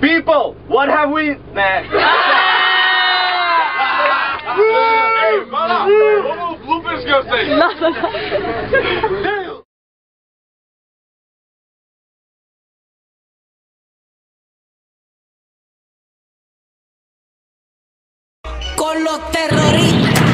People, what have we... Nah. Hey, fala! Vamos bloopers que eu sei! Nossa, con los terroristas.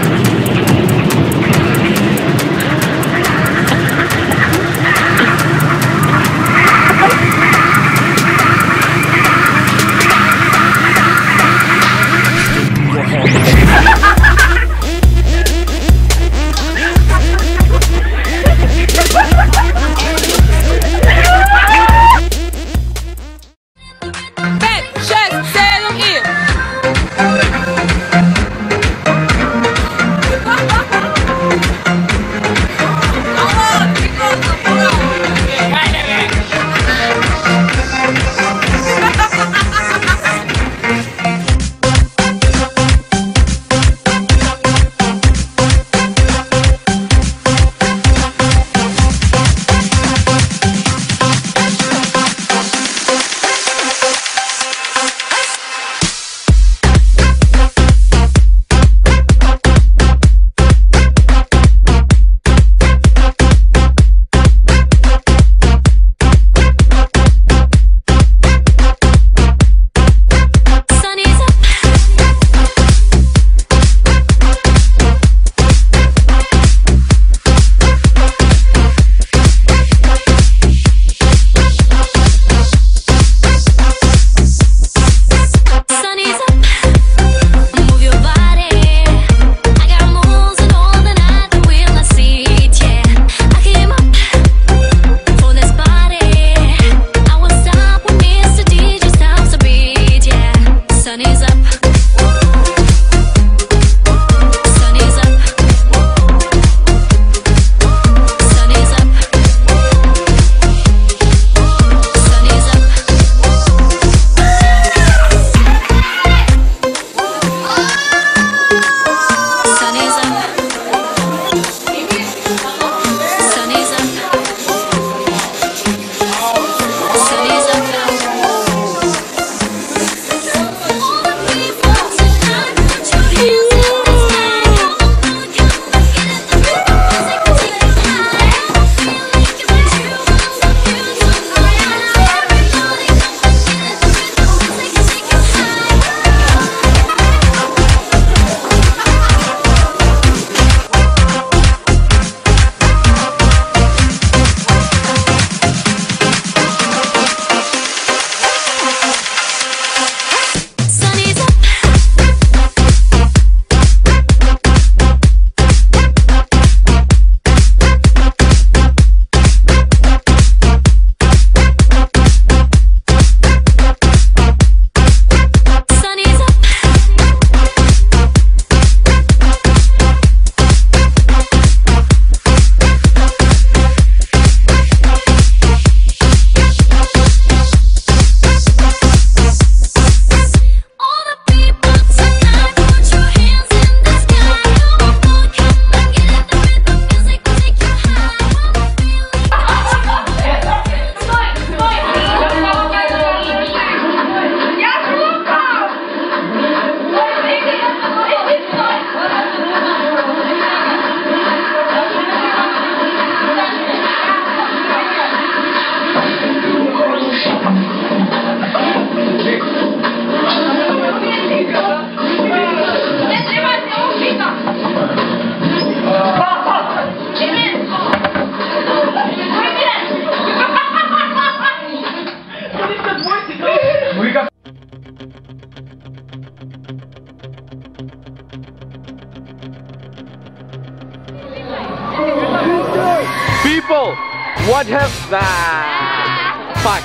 What have... Ah, fuck.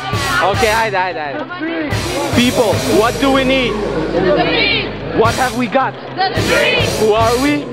Okay, hide, hide, hide. People, what do we need? What have we got? Who are we?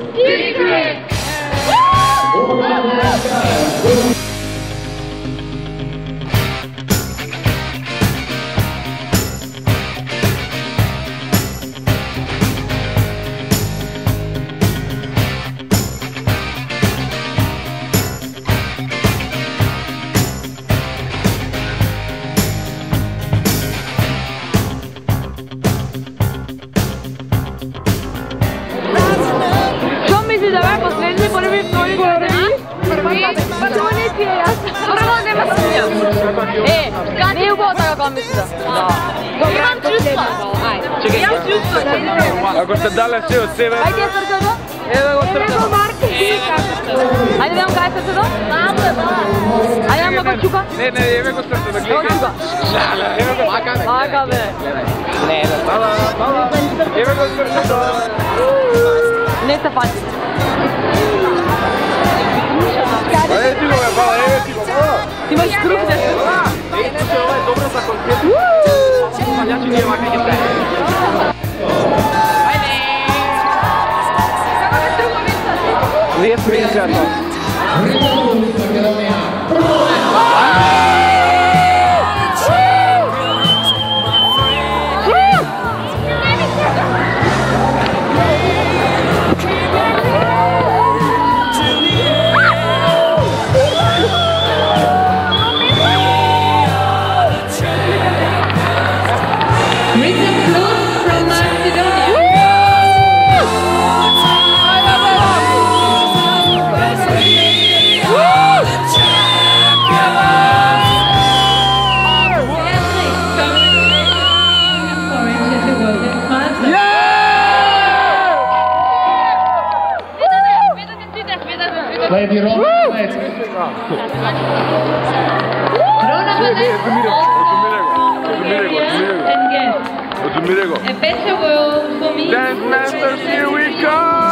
тоа да. мисля. Да. Добре, имам да чувства. Чекај, имам чувства. Ако сте дале се од себе. Ајде тркадо. Еве да го тркадо. Еве го Ајде да кај се до. Мамо е бала. Ајде ама го чука. Не, не, еве го срце да гледа. Чука. Шале, еве го мака бе. Мака бе. Не, не, бала, бала. Еве го срце до. Не се фати. Ајде ти го бала, еве ти го бала. Ти имаш друг да се. Deci, ăla e domnul s-a concret. Să faci cineva Written Amigo. A better world for me. Dance Masters, here we come.